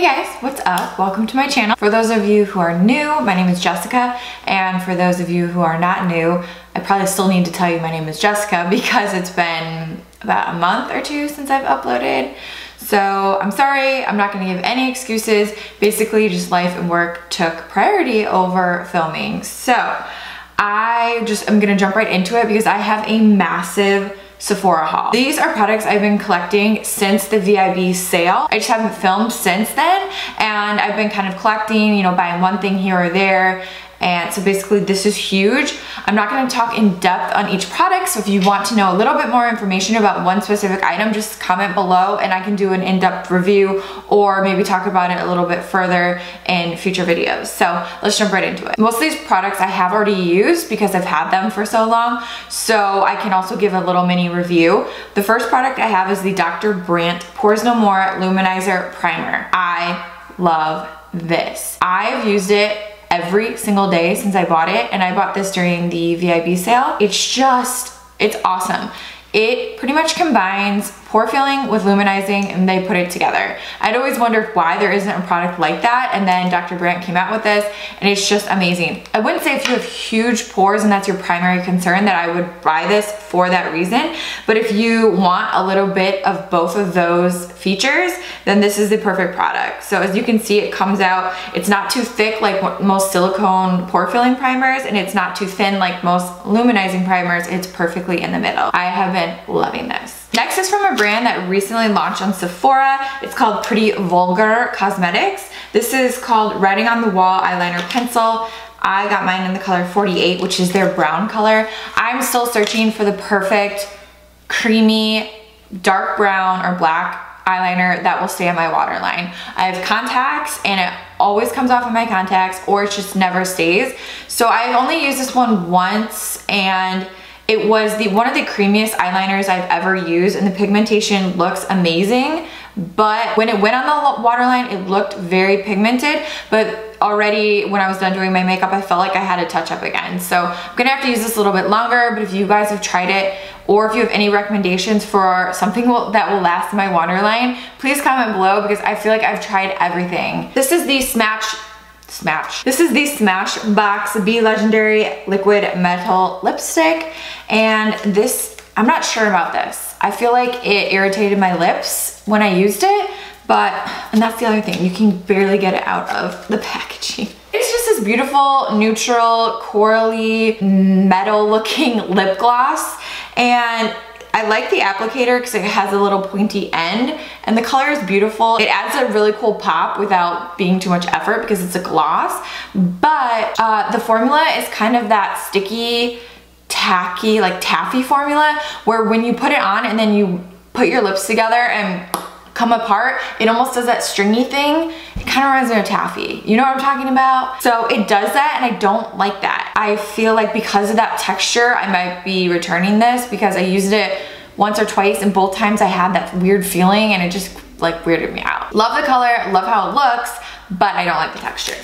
Hey guys, what's up? Welcome to my channel. For those of you who are new, my name is Jessica, and for those of you who are not new, I probably still need to tell you my name is Jessica because it's been about a month or two since I've uploaded. So I'm sorry, I'm not gonna give any excuses. Basically, just life and work took priority over filming. So I just am gonna jump right into it because I have a massive Sephora haul. These are products I've been collecting since the VIB sale. I just haven't filmed since then and I've been kind of collecting, you know, buying one thing here or there and so basically this is huge. I'm not gonna talk in depth on each product. So if you want to know a little bit more information about one specific item, just comment below and I can do an in-depth review or maybe talk about it a little bit further in future videos. So let's jump right into it. Most of these products I have already used because I've had them for so long. So I can also give a little mini review. The first product I have is the Dr. Brandt Pores No More Luminizer Primer. I love this. I've used it every single day since I bought it and I bought this during the VIB sale. It's just, it's awesome. It pretty much combines pore filling with luminizing and they put it together. I'd always wondered why there isn't a product like that and then Dr. Brandt came out with this and it's just amazing. I wouldn't say if you have huge pores and that's your primary concern that I would buy this for that reason, but if you want a little bit of both of those features, then this is the perfect product. So as you can see, it comes out, it's not too thick like most silicone pore filling primers and it's not too thin like most luminizing primers. It's perfectly in the middle. I have been loving this. Next is from a brand that recently launched on Sephora. It's called Pretty Vulgar Cosmetics. This is called Writing on the Wall Eyeliner Pencil. I got mine in the color 48, which is their brown color. I'm still searching for the perfect creamy dark brown or black eyeliner that will stay on my waterline. I have contacts and it always comes off of my contacts or it just never stays. So I've only used this one once and it was the one of the creamiest eyeliners I've ever used and the pigmentation looks amazing. But when it went on the waterline, it looked very pigmented, but already when I was done doing my makeup, I felt like I had to touch up again. So I'm gonna have to use this a little bit longer, but if you guys have tried it, or if you have any recommendations for something that will last my waterline, please comment below because I feel like I've tried everything. This is the Smash Smash. This is the Smashbox Be Legendary Liquid Metal Lipstick. And this, I'm not sure about this. I feel like it irritated my lips when I used it, but, and that's the other thing, you can barely get it out of the packaging. It's just this beautiful, neutral, corally, metal looking lip gloss. And I like the applicator because it has a little pointy end and the color is beautiful. It adds a really cool pop without being too much effort because it's a gloss. But uh, the formula is kind of that sticky, tacky, like taffy formula where when you put it on and then you put your lips together and come apart, it almost does that stringy thing. It kind of reminds me of taffy. You know what I'm talking about? So it does that and I don't like that. I feel like because of that texture, I might be returning this because I used it once or twice and both times I had that weird feeling and it just like weirded me out. Love the color, love how it looks, but I don't like the texture.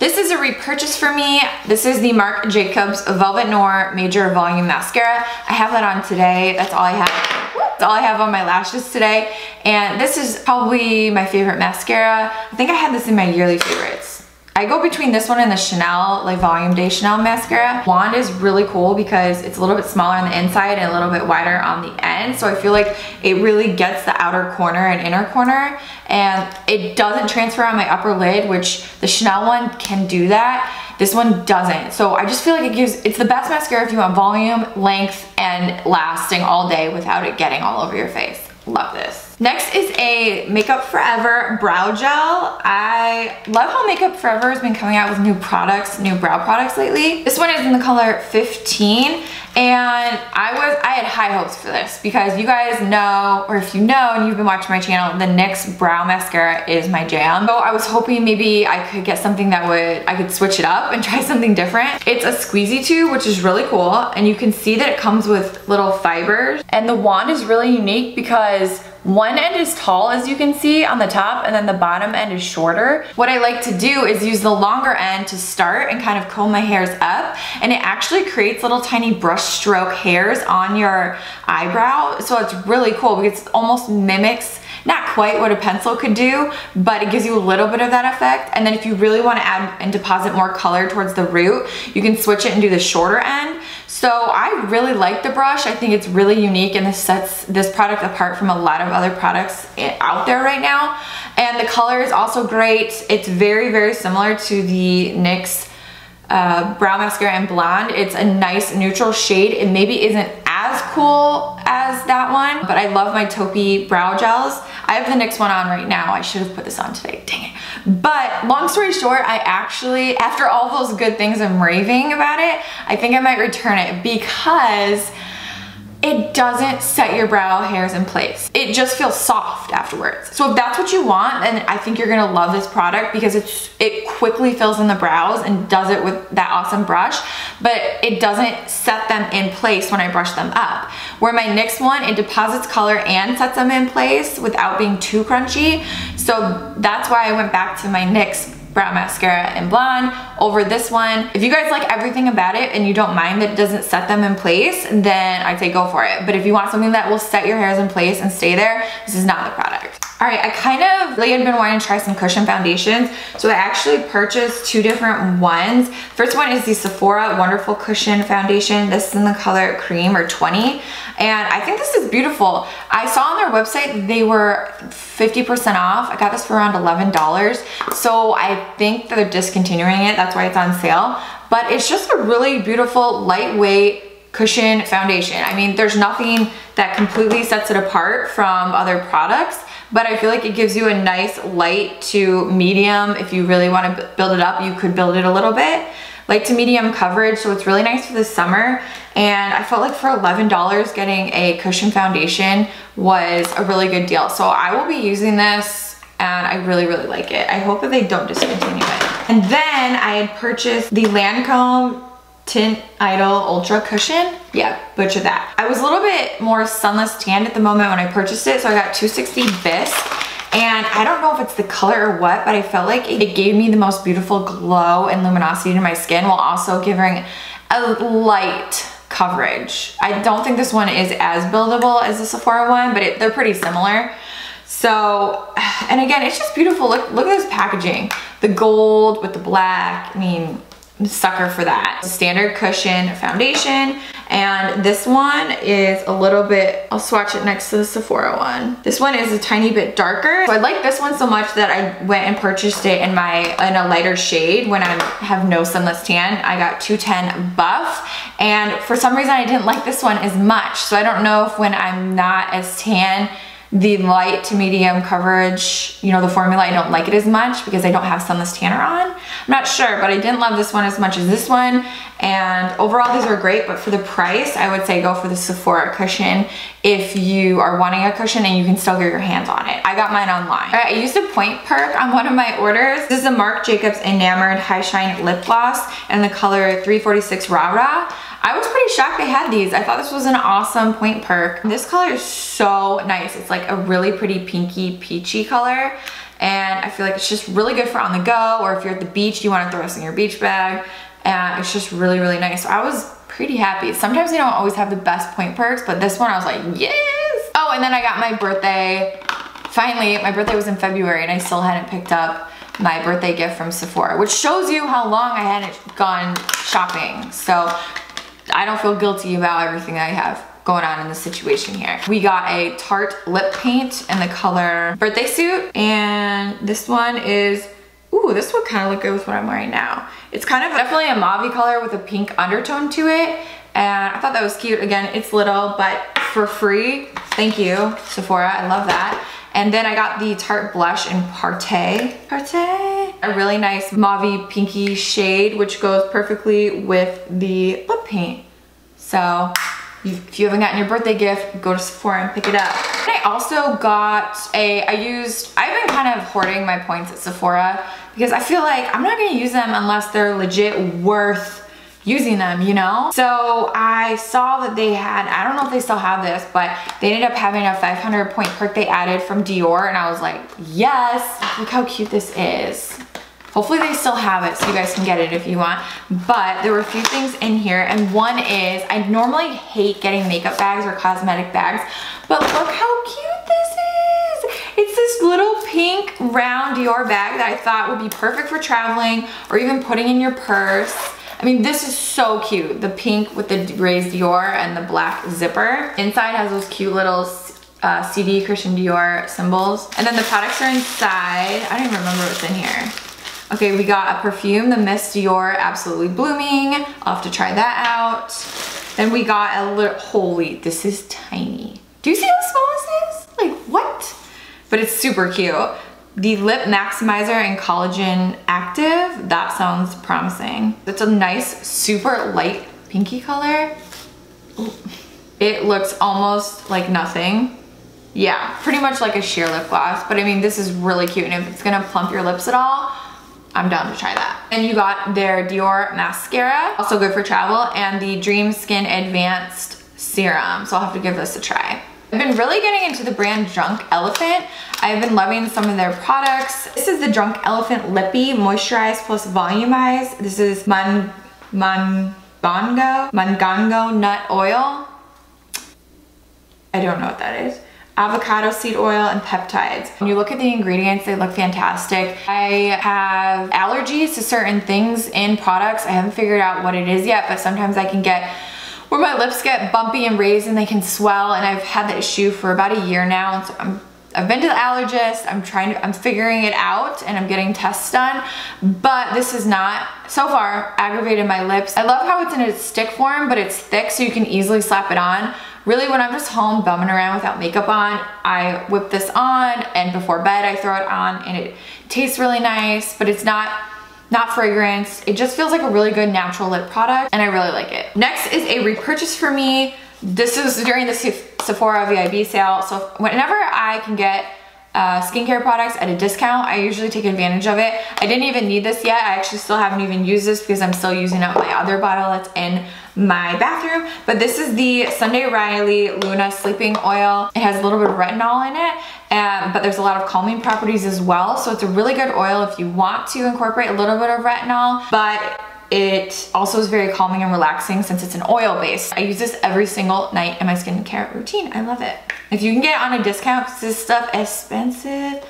This is a repurchase for me. This is the Marc Jacobs Velvet Noir Major Volume Mascara. I have that on today. That's all I have. That's all I have on my lashes today. And this is probably my favorite mascara. I think I had this in my yearly favorites. I go between this one and the Chanel, like Volume de Chanel mascara. Wand is really cool because it's a little bit smaller on the inside and a little bit wider on the end. So I feel like it really gets the outer corner and inner corner. And it doesn't transfer on my upper lid, which the Chanel one can do that. This one doesn't. So I just feel like it gives, it's the best mascara if you want volume, length, and lasting all day without it getting all over your face. Love this. Next is a Makeup Forever Brow Gel. I love how Makeup Forever has been coming out with new products, new brow products lately. This one is in the color 15 and I was I had high hopes for this because you guys know or if you know and you've been watching my channel the NYX brow mascara is my jam so I was hoping maybe I could get something that would I could switch it up and try something different it's a squeezy tube which is really cool and you can see that it comes with little fibers and the wand is really unique because one end is tall as you can see on the top and then the bottom end is shorter. What I like to do is use the longer end to start and kind of comb my hairs up and it actually creates little tiny brush stroke hairs on your eyebrow. So it's really cool because it almost mimics not quite what a pencil could do, but it gives you a little bit of that effect. And then if you really wanna add and deposit more color towards the root, you can switch it and do the shorter end. So I really like the brush. I think it's really unique and this sets this product apart from a lot of other products out there right now. And the color is also great. It's very, very similar to the NYX uh, brow mascara and blonde. It's a nice neutral shade. It maybe isn't as cool as that one, but I love my taupey brow gels. I have the NYX one on right now. I should have put this on today, dang it. But long story short, I actually, after all those good things I'm raving about it, I think I might return it because it doesn't set your brow hairs in place. It just feels soft afterwards. So if that's what you want, then I think you're gonna love this product because it's it quickly fills in the brows and does it with that awesome brush, but it doesn't set them in place when I brush them up. Where my NYX one, it deposits color and sets them in place without being too crunchy. So that's why I went back to my NYX brow mascara in blonde over this one. If you guys like everything about it and you don't mind that it doesn't set them in place, then I'd say go for it. But if you want something that will set your hairs in place and stay there, this is not the product. All right, I kind of really had been wanting to try some cushion foundations. So I actually purchased two different ones. First one is the Sephora Wonderful Cushion Foundation. This is in the color cream or 20. And I think this is beautiful. I saw on their website they were 50% off. I got this for around $11. So I think they're discontinuing it. That's why it's on sale. But it's just a really beautiful, lightweight cushion foundation. I mean, there's nothing that completely sets it apart from other products but I feel like it gives you a nice light to medium. If you really want to build it up, you could build it a little bit. Light to medium coverage, so it's really nice for the summer. And I felt like for $11 getting a cushion foundation was a really good deal. So I will be using this and I really, really like it. I hope that they don't discontinue it. And then I had purchased the Lancome Teint Idole Ultra Cushion. Yeah, butcher that. I was a little bit more sunless tanned at the moment when I purchased it, so I got 260 Bisque. And I don't know if it's the color or what, but I felt like it gave me the most beautiful glow and luminosity to my skin while also giving a light coverage. I don't think this one is as buildable as the Sephora one, but it, they're pretty similar. So, and again, it's just beautiful. Look, look at this packaging. The gold with the black. I mean, sucker for that. Standard cushion foundation and this one is a little bit, I'll swatch it next to the Sephora one. This one is a tiny bit darker. So I like this one so much that I went and purchased it in my in a lighter shade when I have no sunless tan. I got 210 buff and for some reason I didn't like this one as much. So I don't know if when I'm not as tan the light to medium coverage, you know, the formula, I don't like it as much because I don't have sunless tanner on. I'm not sure, but I didn't love this one as much as this one. And overall, these are great, but for the price, I would say go for the Sephora cushion if you are wanting a cushion and you can still get your hands on it. I got mine online. I used a point perk on one of my orders. This is a Marc Jacobs Enamored High Shine Lip Gloss in the color 346 Rah Rah. I was pretty shocked they had these. I thought this was an awesome point perk. This color is so nice. It's like a really pretty pinky peachy color. And I feel like it's just really good for on the go or if you're at the beach, you wanna throw this in your beach bag. And it's just really, really nice. So I was pretty happy. Sometimes they don't always have the best point perks, but this one I was like, yes! Oh, and then I got my birthday. Finally, my birthday was in February and I still hadn't picked up my birthday gift from Sephora, which shows you how long I hadn't gone shopping. So I don't feel guilty about everything I have going on in the situation here. We got a Tarte lip paint in the color Birthday Suit, and this one is, ooh, this would kind of look good with what I'm wearing now. It's kind of definitely a mauve color with a pink undertone to it, and I thought that was cute. Again, it's little, but for free, thank you, Sephora, I love that. And then I got the Tarte Blush in Paaarty. Paaarty. A really nice mauve pinky shade, which goes perfectly with the lip paint. So if you haven't gotten your birthday gift, go to Sephora and pick it up. And I also got a, I used, I've been kind of hoarding my points at Sephora because I feel like I'm not gonna use them unless they're legit worth using them, you know? So I saw that they had, I don't know if they still have this, but they ended up having a 500 point perk they added from Dior and I was like, yes, look how cute this is. Hopefully they still have it so you guys can get it if you want. But there were a few things in here and one is, I normally hate getting makeup bags or cosmetic bags, but look how cute this is. It's this little pink round Dior bag that I thought would be perfect for traveling or even putting in your purse. I mean, this is so cute. The pink with the raised Dior and the black zipper. Inside has those cute little uh, CD Christian Dior symbols. And then the products are inside. I don't even remember what's in here. Okay, we got a perfume, the Miss Dior Absolutely Blooming. I'll have to try that out. Then we got a little, holy, this is tiny. Do you see how small this is? Like, what? But it's super cute. The Lip Maximizer and Collagen Active, that sounds promising. It's a nice, super light pinky color. It looks almost like nothing. Yeah, pretty much like a sheer lip gloss, but I mean, this is really cute. And if it's gonna plump your lips at all, I'm down to try that. And you got their Dior mascara, also good for travel, and the Dream Skin Advanced Serum. So I'll have to give this a try. I've been really getting into the brand Drunk Elephant. I've been loving some of their products. This is the Drunk Elephant Lippe Moisturize Plus Volumize. This is Man, Man, Mango, Mangango Nut Oil. I don't know what that is avocado seed oil, and peptides. When you look at the ingredients, they look fantastic. I have allergies to certain things in products. I haven't figured out what it is yet, but sometimes I can get where my lips get bumpy and raised and they can swell and I've had that issue for about a year now so I'm I've been to the allergist, I'm trying to, I'm figuring it out and I'm getting tests done, but this is not, so far, aggravated my lips. I love how it's in a stick form, but it's thick so you can easily slap it on. Really, when I'm just home bumming around without makeup on, I whip this on and before bed I throw it on and it tastes really nice, but it's not not fragrance. It just feels like a really good natural lip product and I really like it. Next is a repurchase for me. This is during the Sephora VIB sale. So whenever I can get uh, skincare products at a discount, I usually take advantage of it. I didn't even need this yet. I actually still haven't even used this because I'm still using up my other bottle that's in my bathroom. But this is the Sunday Riley Luna Sleeping Oil. It has a little bit of retinol in it, um, but there's a lot of calming properties as well. So it's a really good oil if you want to incorporate a little bit of retinol, but it also is very calming and relaxing since it's an oil base. I use this every single night in my skincare routine. I love it. If you can get it on a discount because this stuff expensive,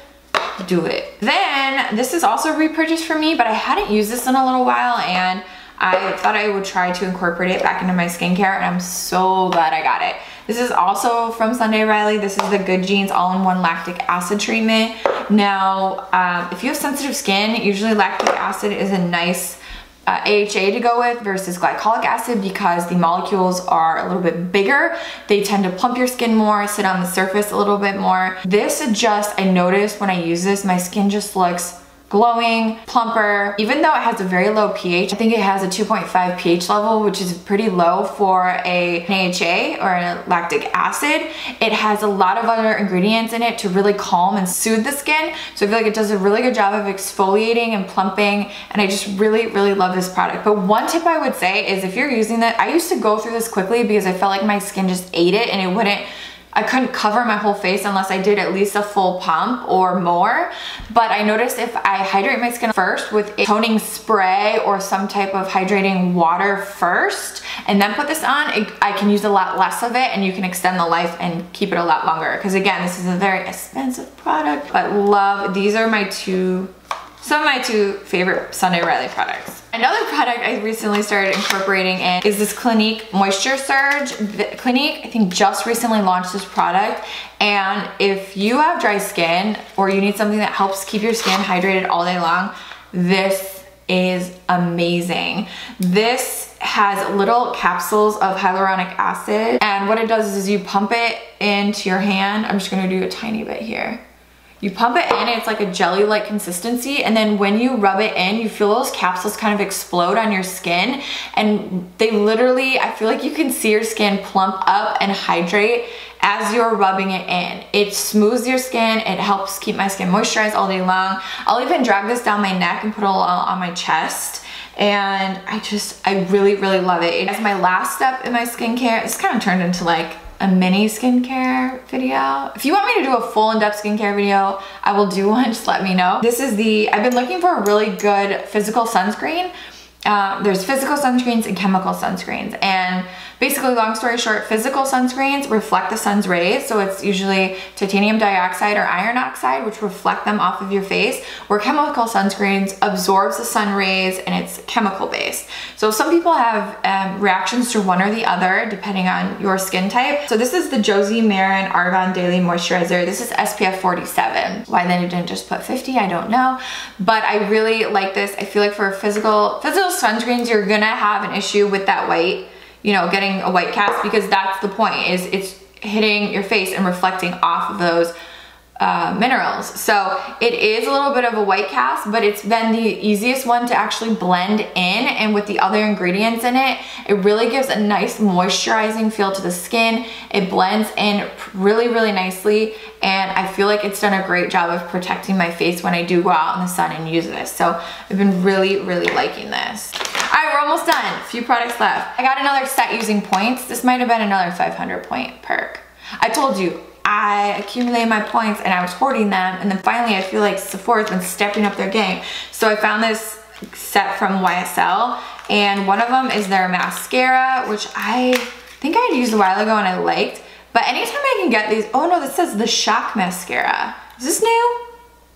do it. Then this is also repurchased for me, but I hadn't used this in a little while and I thought I would try to incorporate it back into my skincare and I'm so glad I got it. This is also from Sunday Riley. This is the Good Genes All-in-One Lactic Acid Treatment. Now, um, if you have sensitive skin, usually lactic acid is a nice uh, AHA to go with versus glycolic acid because the molecules are a little bit bigger. They tend to plump your skin more, sit on the surface a little bit more. This just, I noticed when I use this, my skin just looks glowing, plumper. Even though it has a very low pH, I think it has a 2.5 pH level, which is pretty low for a AHA or a lactic acid. It has a lot of other ingredients in it to really calm and soothe the skin. So I feel like it does a really good job of exfoliating and plumping. And I just really, really love this product. But one tip I would say is if you're using that, I used to go through this quickly because I felt like my skin just ate it and it wouldn't I couldn't cover my whole face unless I did at least a full pump or more. But I noticed if I hydrate my skin first with a toning spray or some type of hydrating water first and then put this on, it, I can use a lot less of it and you can extend the life and keep it a lot longer. Because again, this is a very expensive product, but love, these are my two some of my two favorite Sunday Riley products. Another product I recently started incorporating in is this Clinique Moisture Surge. Clinique, I think just recently launched this product and if you have dry skin or you need something that helps keep your skin hydrated all day long, this is amazing. This has little capsules of hyaluronic acid and what it does is you pump it into your hand. I'm just gonna do a tiny bit here you pump it in, it's like a jelly-like consistency, and then when you rub it in, you feel those capsules kind of explode on your skin, and they literally, I feel like you can see your skin plump up and hydrate as you're rubbing it in. It smooths your skin, it helps keep my skin moisturized all day long. I'll even drag this down my neck and put it on my chest and I just, I really, really love it. It's my last step in my skincare. It's kind of turned into like a mini skincare video. If you want me to do a full in-depth skincare video, I will do one, just let me know. This is the, I've been looking for a really good physical sunscreen. Uh, there's physical sunscreens and chemical sunscreens and Basically, long story short, physical sunscreens reflect the sun's rays. So it's usually titanium dioxide or iron oxide, which reflect them off of your face, where chemical sunscreens absorbs the sun rays and it's chemical based. So some people have um, reactions to one or the other, depending on your skin type. So this is the Josie Maran Argan Daily Moisturizer. This is SPF 47. Why they didn't just put 50, I don't know. But I really like this. I feel like for physical, physical sunscreens, you're gonna have an issue with that white, you know, getting a white cast because that's the point is it's hitting your face and reflecting off of those uh, minerals. So it is a little bit of a white cast, but it's been the easiest one to actually blend in and with the other ingredients in it, it really gives a nice moisturizing feel to the skin. It blends in really, really nicely and I feel like it's done a great job of protecting my face when I do go out in the sun and use this. So I've been really, really liking this. All right, we're almost done. A few products left. I got another set using points. This might have been another 500 point perk. I told you, I accumulated my points and I was hoarding them. And then finally, I feel like Sephora's been stepping up their game. So I found this set from YSL and one of them is their mascara, which I think I had used a while ago and I liked. But anytime I can get these, oh no, this says the Shock Mascara. Is this new?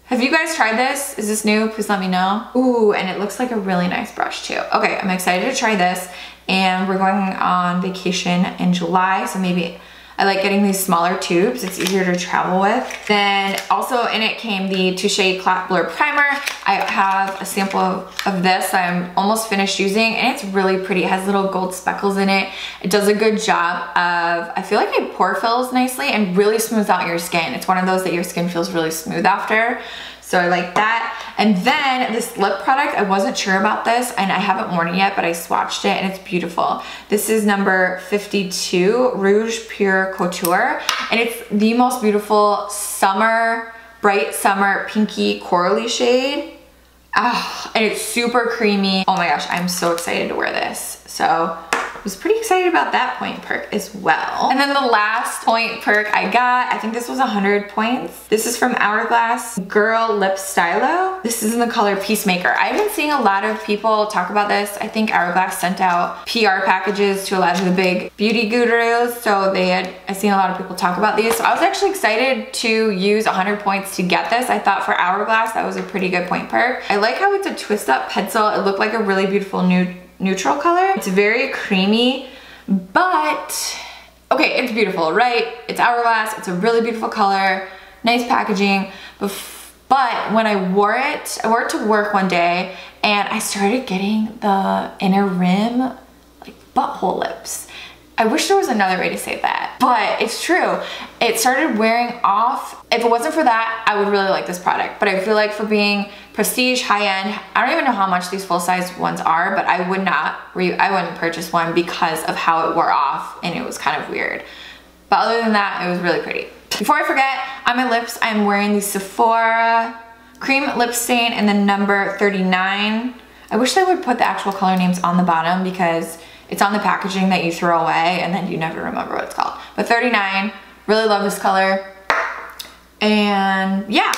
Have you guys tried this? Is this new? Please let me know. Ooh, and it looks like a really nice brush too. Okay, I'm excited to try this. And we're going on vacation in July, so maybe I like getting these smaller tubes. It's easier to travel with. Then also in it came the Touche Éclat Blur Primer. I have a sample of, of this I'm almost finished using and it's really pretty. It has little gold speckles in it. It does a good job of, I feel like it pore fills nicely and really smooths out your skin. It's one of those that your skin feels really smooth after. So I like that. And then this lip product, I wasn't sure about this and I haven't worn it yet, but I swatched it and it's beautiful. This is number 52, Rouge Pur Couture. And it's the most beautiful summer, bright summer pinky corally shade. Ah, and it's super creamy. Oh my gosh, I'm so excited to wear this. So was pretty excited about that point perk as well. And then the last point perk I got, I think this was 100 points. This is from Hourglass Girl Lip Stylo. This is in the color Peacemaker. I've been seeing a lot of people talk about this. I think Hourglass sent out PR packages to a lot of the big beauty gurus. So they had, I've seen a lot of people talk about these. So I was actually excited to use 100 points to get this. I thought for Hourglass, that was a pretty good point perk. I like how it's a twist up pencil. It looked like a really beautiful nude neutral color. It's very creamy, but okay, it's beautiful, right? It's Hourglass, it's a really beautiful color, nice packaging, but, but when I wore it, I wore it to work one day and I started getting the inner rim like butthole lips. I wish there was another way to say that, but it's true. It started wearing off. If it wasn't for that, I would really like this product, but I feel like for being prestige, high-end, I don't even know how much these full-size ones are, but I would not, I wouldn't purchase one because of how it wore off and it was kind of weird. But other than that, it was really pretty. Before I forget, on my lips, I'm wearing the Sephora Cream Lip Stain in the number 39. I wish they would put the actual color names on the bottom because it's on the packaging that you throw away and then you never remember what it's called. But 39, really love this color. And yeah,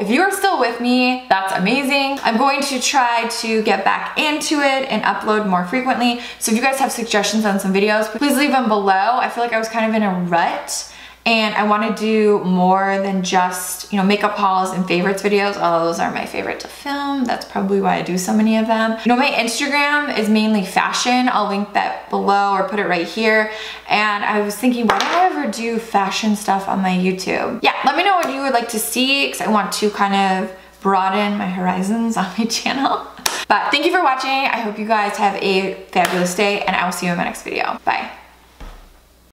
if you are still with me, that's amazing. I'm going to try to get back into it and upload more frequently. So if you guys have suggestions on some videos, please leave them below. I feel like I was kind of in a rut and I want to do more than just, you know, makeup hauls and favorites videos. All those are my favorite to film. That's probably why I do so many of them. You know, my Instagram is mainly fashion. I'll link that below or put it right here. And I was thinking, why don't I ever do fashion stuff on my YouTube? Yeah, let me know what you would like to see because I want to kind of broaden my horizons on my channel. But thank you for watching. I hope you guys have a fabulous day and I will see you in my next video. Bye.